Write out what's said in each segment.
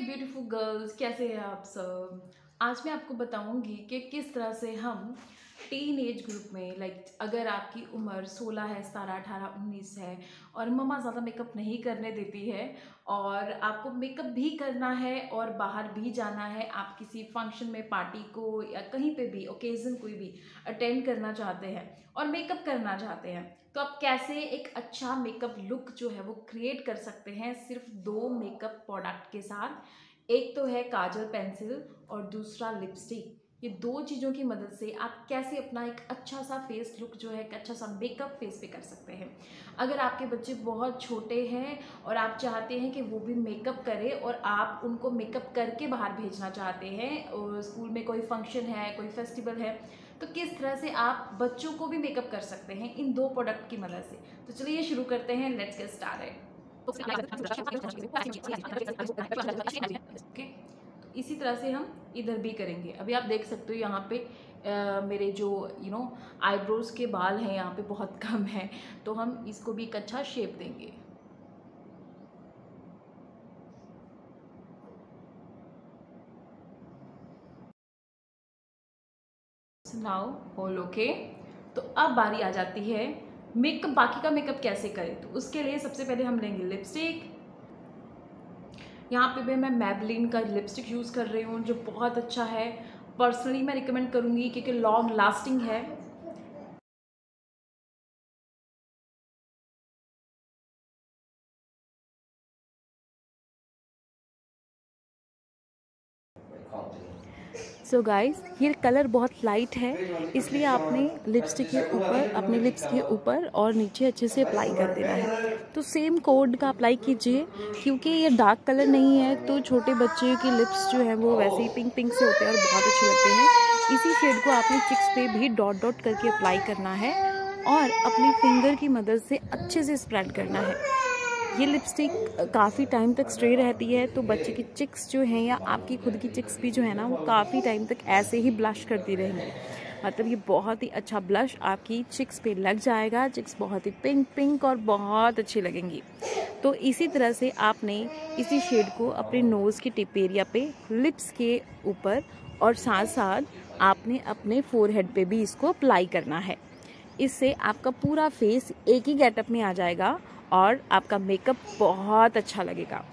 Beautiful girls कैसे हैं आप सब? आज मैं आपको बताऊँगी कि किस तरह से हम टीन एज ग्रुप में लाइक अगर आपकी उम्र 16 है, सतारह, अठारह, उन्नीस है और मम्मा ज़्यादा मेकअप नहीं करने देती है और आपको मेकअप भी करना है और बाहर भी जाना है, आप किसी फ़ंक्शन में पार्टी को या कहीं पे भी ओकेज़न कोई भी अटेंड करना चाहते हैं और मेकअप करना चाहते हैं तो आप कैसे एक अच्छा मेकअप लुक जो है वो क्रिएट कर सकते हैं सिर्फ़ दो मेकअप प्रोडक्ट के साथ? एक तो है काजल पेंसिल और दूसरा लिपस्टिक ये दो चीज़ों की मदद से आप कैसे अपना एक अच्छा सा फेस लुक जो है, एक अच्छा सा मेकअप फेस पे कर सकते हैं। अगर आपके बच्चे बहुत छोटे हैं और आप चाहते हैं कि वो भी मेकअप करें और आप उनको मेकअप करके बाहर भेजना चाहते हैं, और स्कूल में कोई फ़ंक्शन है, कोई फेस्टिवल है तो किस तरह से आप बच्चों को भी मेकअप कर सकते हैं इन दो प्रोडक्ट की मदद से? तो चलिए शुरू करते हैं लेट्स गेट ओके इसी तरह से हम इधर भी करेंगे। अभी आप देख सकते हो यहाँ पे आ, मेरे जो यू नो आईब्रोज के बाल हैं यहाँ पे बहुत कम है तो हम इसको भी एक अच्छा शेप देंगे। नाउ होल ओके तो अब बारी आ जाती है मेकअप बाकी का मेकअप कैसे करें? तो उसके लिए सबसे पहले हम लेंगे लिपस्टिक यहाँ पे भी मैं मेबलिन का लिपस्टिक यूज़ कर रही हूँ, जो बहुत अच्छा है। पर्सनली मैं रिकमेंड करूँगी, क्योंकि लॉन्ग लास्टिंग है। सो गाइस ये कलर बहुत लाइट है, इसलिए आपने लिपस्टिक के ऊपर, अपने लिप्स के ऊपर और नीचे अच्छे से अप्लाई कर देना है। तो सेम कोड का अप्लाई कीजिए, क्योंकि ये डार्क कलर नहीं है तो छोटे बच्चे के लिप्स जो है वो वैसे ही पिंक पिंक से होते हैं और बहुत अच्छे लगते हैं। इसी शेड को आपने चिक्स पे भी डॉट डॉट करके अप्लाई करना है और अपनी फिंगर की मदद से अच्छे से स्प्रेड करना है। ये लिपस्टिक काफ़ी टाइम तक स्ट्रे रहती है तो बच्चे की चिक्स जो हैं या आपकी खुद की चिक्स भी जो है ना, वो काफ़ी टाइम तक ऐसे ही ब्लश करती रहेंगी। मतलब ये बहुत ही अच्छा ब्लश आपकी चिक्स पे लग जाएगा चिक्स बहुत ही पिंक पिंक और बहुत अच्छी लगेंगी। तो इसी तरह से आपने इसी शेड को अपने नोज़ की टिप एरिया पे लिप्स के ऊपर और साथ साथ आपने अपने फोरहेड पे भी इसको अप्लाई करना है। इससे आपका पूरा फेस एक ही गेटअप में आ जाएगा और आपका मेकअप बहुत अच्छा लगेगा।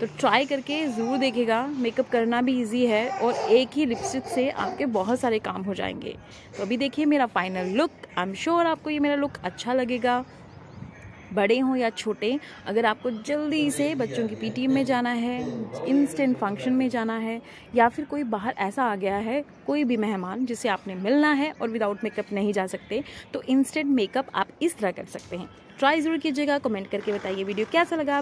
तो ट्राई करके ज़रूर देखेगा मेकअप करना भी इजी है और एक ही लिपस्टिक से आपके बहुत सारे काम हो जाएँगे। तो अभी देखिए मेरा final look I am sure आपको ये मेरा लुक अच्छा लगेगा। बड़े हों या छोटे, अगर आपको जल्दी से बच्चों की पीटीएम में जाना है इंस्टेंट फ़ंक्शन में जाना है, या फिर कोई बाहर ऐसा आ गया है, कोई भी मेहमान जिसे आपने मिलना है और विदाउट मेकअप नहीं जा सकते तो इंस्टेंट मेकअप आप इस तरह कर सकते हैं। ट्राई ज़रूर कीजिएगा कमेंट करके बताइए वीडियो कैसा लगा।